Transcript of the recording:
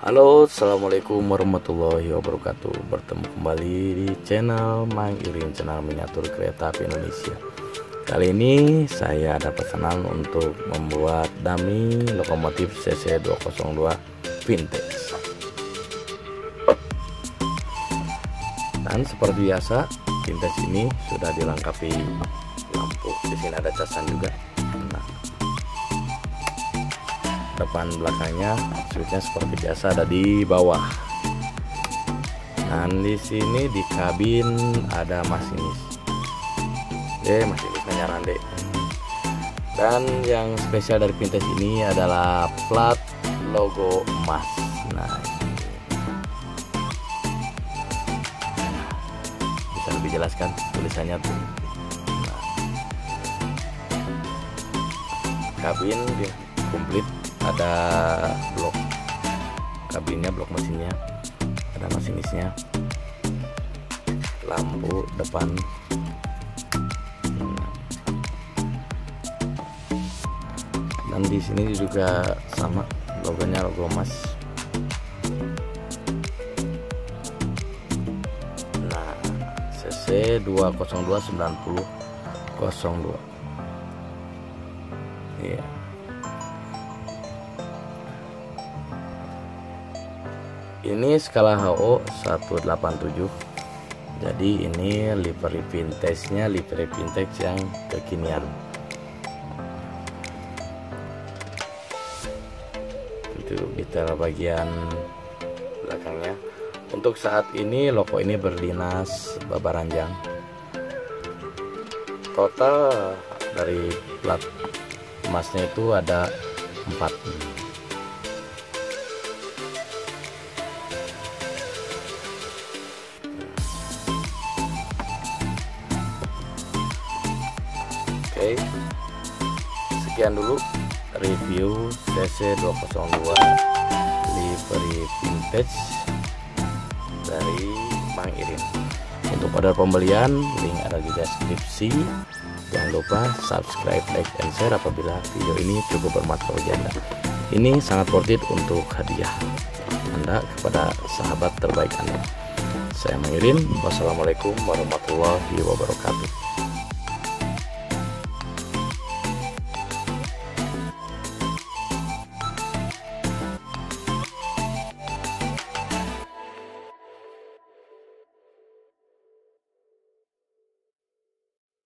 Halo assalamualaikum warahmatullahi wabarakatuh. Bertemu kembali di channel Mang Irin Channel miniatur kereta api Indonesia. Kali ini saya ada pesanan untuk membuat dummy lokomotif CC202 vintage. Dan seperti biasa vintage ini sudah dilengkapi lampu. Di sini ada casan juga depan belakangnya switchnya seperti biasa ada di bawah. Dan di sini di kabin ada masinis. Deh masinisnya nyaran deh dan yang spesial dari vintage ini adalah plat logo emas. Nah bisa lebih jelaskan tulisannya tuh. Nah. kabin dia komplit ada blok kabinnya blok mesinnya. Ada masinisnya lampu depan. Dan di sini juga sama logonya logo emas. Nah CC 202 90 02 iya. yeah. Ini skala HO 187 jadi ini livery vintage nya livery vintage yang kekinian. Itu detail bagian belakangnya. Untuk saat ini loko ini berdinas Babaranjang. Total dari plat emasnya itu ada 4 Oke. Sekian dulu. Review CC202 livery vintage dari Bang Irin. Untuk order pembelian link ada di deskripsi. Jangan lupa subscribe like dan share apabila video ini cukup bermanfaat bagi anda. Ini sangat worth it untuk hadiah anda kepada sahabat terbaik anda. Saya mengirim wassalamualaikum warahmatullahi wabarakatuh